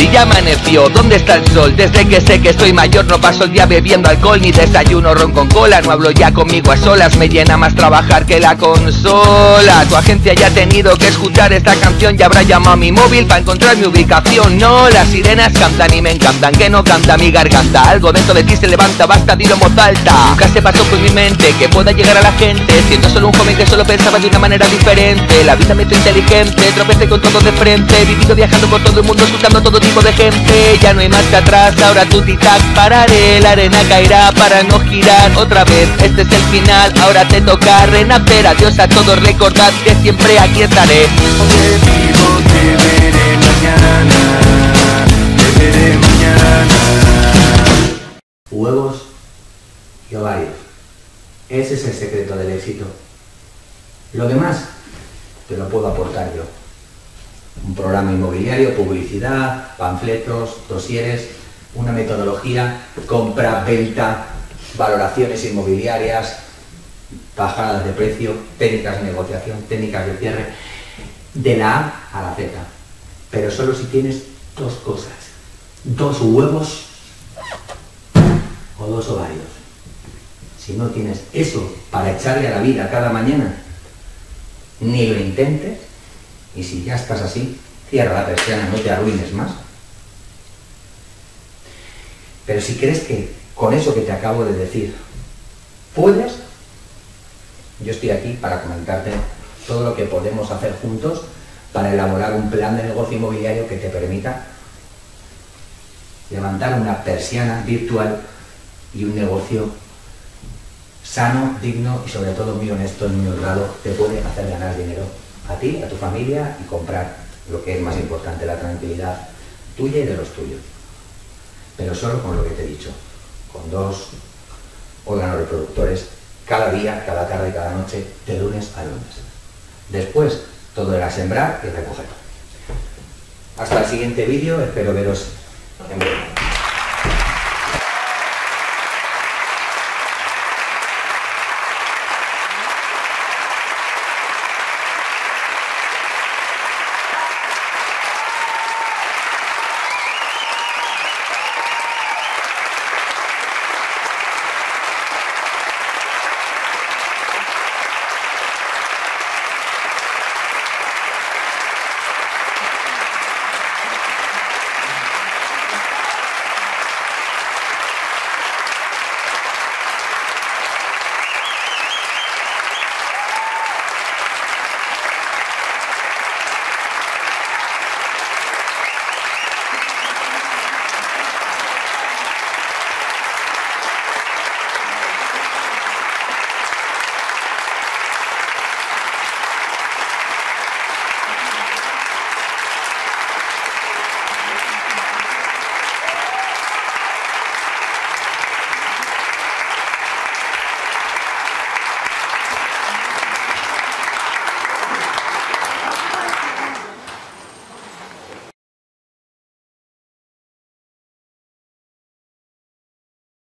Si ya amaneció, ¿dónde está el sol? Desde que sé que estoy mayor no paso el día bebiendo alcohol ni desayuno ron con cola. No hablo ya conmigo a solas, me llena más trabajar que la consola. Tu agencia ya ha tenido que escuchar esta canción y habrá llamado a mi móvil para encontrar mi ubicación. No, las sirenas cantan y me encantan, que no canta mi garganta. Algo dentro de ti se levanta, basta, dilo en voz alta. Nunca se pasó por mi mente que pueda llegar a la gente. Siendo solo un joven que solo pensaba de una manera diferente. La vida me hizo inteligente, tropecé con todo de frente. Vivido viajando por todo el mundo, escuchando todo tipo de gente Ya no hay que atrás, ahora tu tic-tac pararé La arena caerá para no girar otra vez Este es el final, ahora te toca renacer Adiós a todos, recordad que siempre aquí estaré mañana. huevos y ovarios. Ese es el secreto del éxito. Lo demás te lo puedo aportar yo. Un programa inmobiliario, publicidad, panfletos, dosieres, una metodología, compra, venta, valoraciones inmobiliarias, bajadas de precio, técnicas de negociación, técnicas de cierre, de la A a la Z. Pero solo si tienes dos cosas. Dos huevos o dos ovarios. Si no tienes eso para echarle a la vida cada mañana, ni lo intentes, y si ya estás así, cierra la persiana, no te arruines más. Pero si crees que con eso que te acabo de decir, puedes, yo estoy aquí para comentarte todo lo que podemos hacer juntos para elaborar un plan de negocio inmobiliario que te permita levantar una persiana virtual y un negocio sano, digno y sobre todo muy honesto, muy honrado, te puede hacer ganar dinero a ti, a tu familia y comprar lo que es más importante, la tranquilidad tuya y de los tuyos. Pero solo con lo que te he dicho, con dos órganos reproductores cada día, cada tarde, cada noche, de lunes a lunes. Después, todo era sembrar y recoger. Hasta el siguiente vídeo, espero veros